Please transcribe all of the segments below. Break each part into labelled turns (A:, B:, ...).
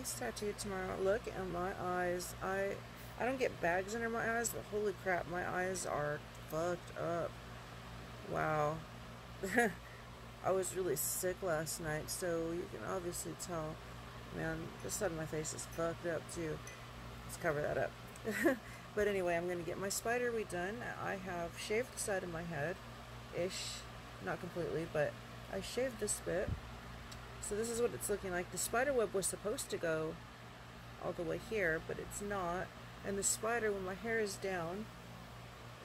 A: face tattooed tomorrow. Look at my eyes. I I don't get bags under my eyes, but holy crap, my eyes are fucked up. Wow. I was really sick last night, so you can obviously tell. Man, this side of my face is fucked up too. Let's cover that up. but anyway, I'm going to get my spider redone. I have shaved the side of my head, ish. Not completely, but I shaved this bit. So this is what it's looking like. The spider web was supposed to go all the way here, but it's not. And the spider, when my hair is down,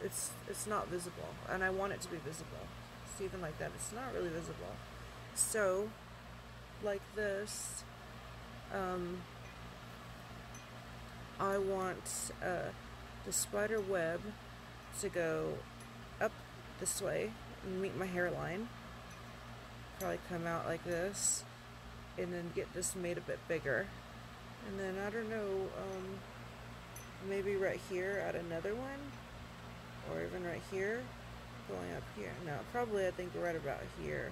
A: it's it's not visible. And I want it to be visible. It's even like that. It's not really visible. So, like this, um, I want uh, the spider web to go up this way and meet my hairline. Probably come out like this and then get this made a bit bigger. And then I don't know, um, maybe right here add another one or even right here going up here. No, probably I think right about here.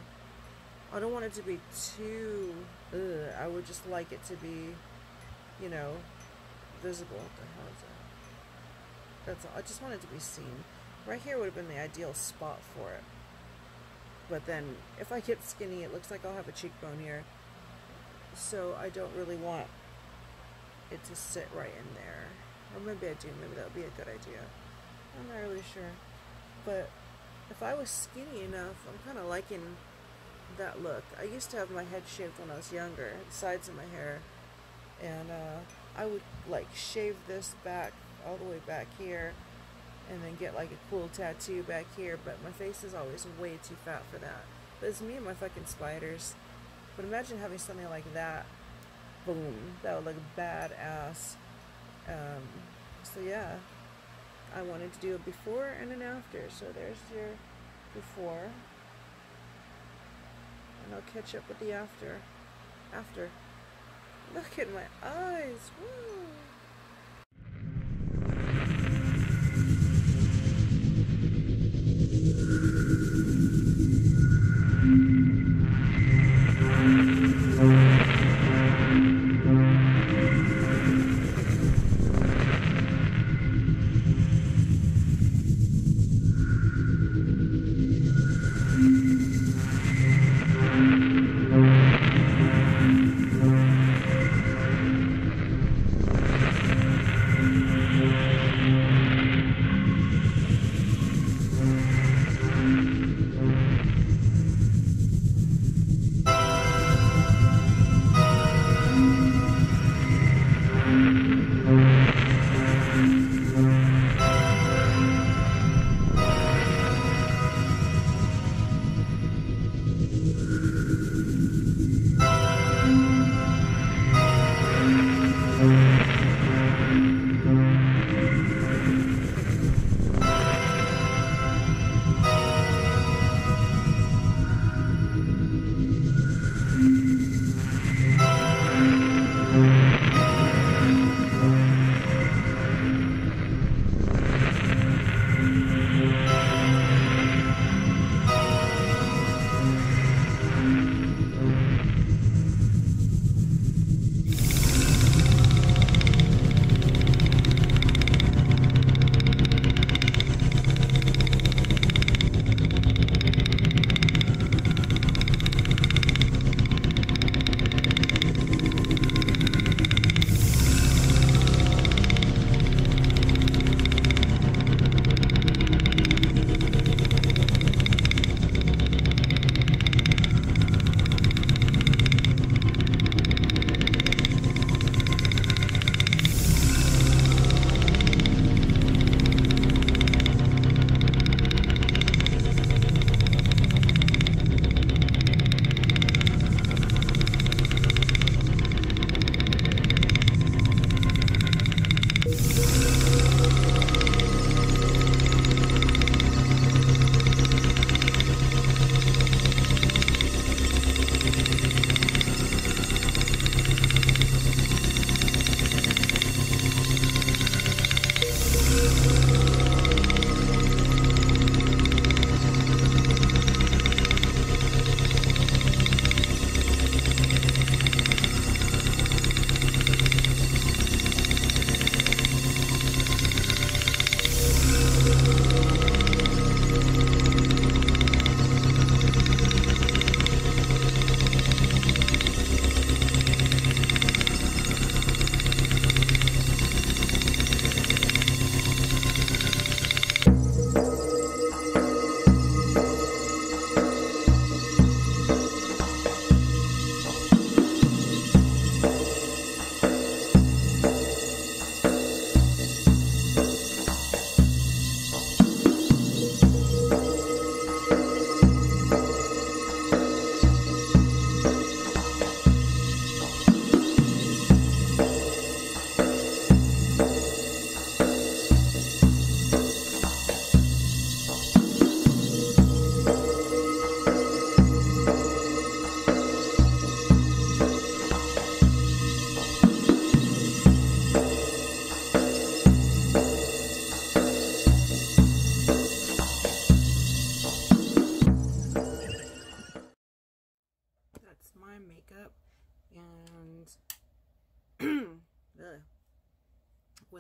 A: I don't want it to be too, ugh, I would just like it to be, you know, visible. What the hell is that? That's all. I just want it to be seen. Right here would have been the ideal spot for it. But then, if I get skinny, it looks like I'll have a cheekbone here. So I don't really want it to sit right in there. Or maybe I do. Maybe that would be a good idea. I'm not really sure. But if I was skinny enough, I'm kind of liking that look. I used to have my head shaved when I was younger, the sides of my hair. And uh, I would like shave this back all the way back here and then get like a cool tattoo back here, but my face is always way too fat for that. But it's me and my fucking spiders. But imagine having something like that. Boom. That would look badass. Um, so yeah. I wanted to do a before and an after. So there's your before. And I'll catch up with the after. After. Look at my eyes. Woo.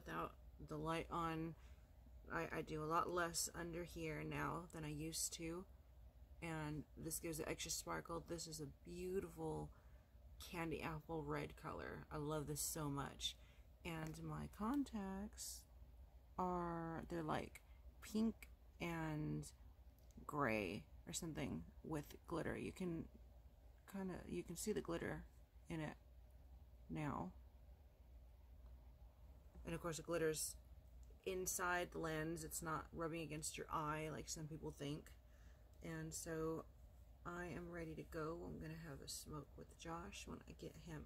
A: Without the light on. I, I do a lot less under here now than I used to. And this gives it extra sparkle. This is a beautiful candy apple red color. I love this so much. And my contacts are they're like pink and gray or something with glitter. You can kind of you can see the glitter in it now and of course the glitter's inside the lens. It's not rubbing against your eye like some people think. And so I am ready to go. I'm gonna have a smoke with Josh when I get him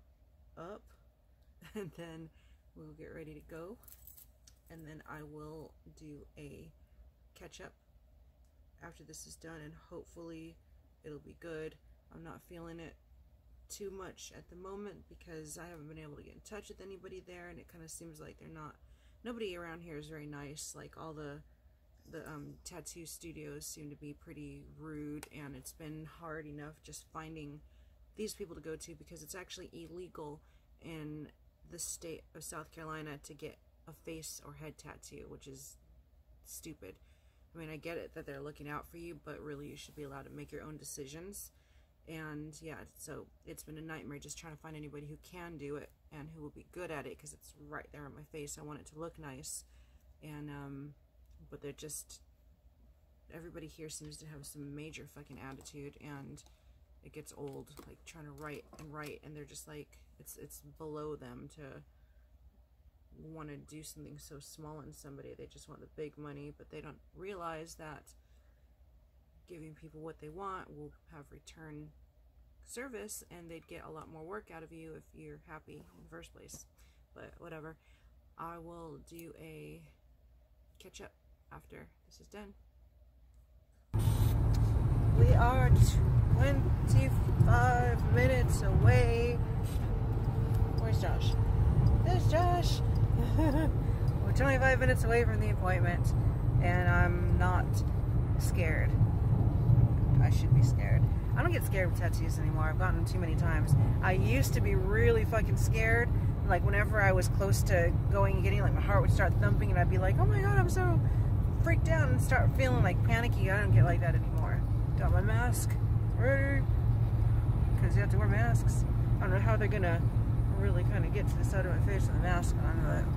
A: up. And then we'll get ready to go. And then I will do a catch up after this is done and hopefully it'll be good. I'm not feeling it too much at the moment because I haven't been able to get in touch with anybody there and it kind of seems like they're not nobody around here is very nice like all the the um, tattoo studios seem to be pretty rude and it's been hard enough just finding these people to go to because it's actually illegal in the state of South Carolina to get a face or head tattoo, which is stupid. I mean, I get it that they're looking out for you, but really you should be allowed to make your own decisions. And yeah, so it's been a nightmare just trying to find anybody who can do it and who will be good at it because it's right there on my face. I want it to look nice. And, um, but they're just, everybody here seems to have some major fucking attitude and it gets old, like trying to write and write and they're just like, it's, it's below them to want to do something so small in somebody. They just want the big money, but they don't realize that giving people what they want will have return service and they'd get a lot more work out of you if you're happy in the first place. But whatever. I will do a catch up after this is done. We are 25 minutes away. Where's Josh? There's Josh. We're 25 minutes away from the appointment and I'm not scared. I should be scared. I don't get scared of tattoos anymore. I've gotten too many times. I used to be really fucking scared. Like whenever I was close to going and getting, like my heart would start thumping and I'd be like, oh my god, I'm so freaked out and start feeling like panicky. I don't get like that anymore. Got my mask ready. Because you have to wear masks. I don't know how they're gonna really kind of get to the side of my face with the mask on, but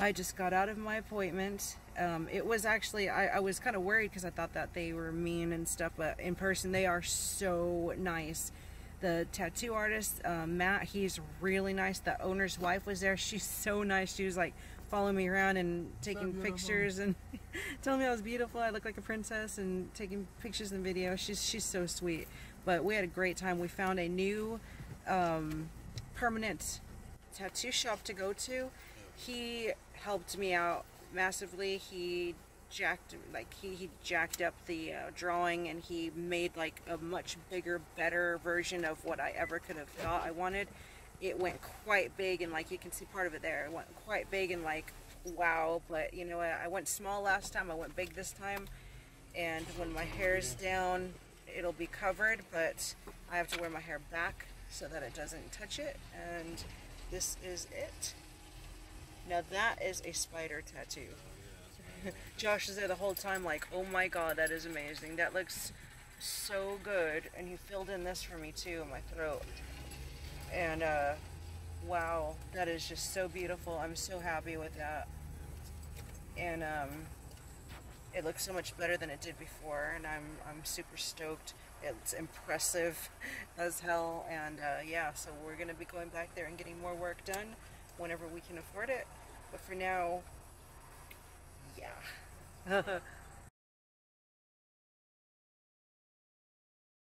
A: I just got out of my appointment. Um, it was actually, I, I was kind of worried because I thought that they were mean and stuff, but in person they are so nice. The tattoo artist, uh, Matt, he's really nice. The owner's wife was there. She's so nice. She was like following me around and taking so pictures and telling me I was beautiful. I look like a princess and taking pictures and video. She's, she's so sweet. But we had a great time. We found a new um, permanent tattoo shop to go to. He helped me out massively. He jacked like he, he jacked up the uh, drawing and he made like a much bigger better version of what I ever could have thought I wanted. It went quite big and like you can see part of it there it went quite big and like wow but you know what I went small last time I went big this time. And when my hair is down it'll be covered but I have to wear my hair back so that it doesn't touch it. And this is it. Now that is a spider tattoo. Josh is there the whole time like, oh my god, that is amazing. That looks so good. And he filled in this for me too in my throat. And uh, wow, that is just so beautiful. I'm so happy with that. And um, it looks so much better than it did before, and I'm I'm super stoked. It's impressive as hell, and uh, yeah, so we're gonna be going back there and getting more work done whenever we can afford it. But for now, yeah.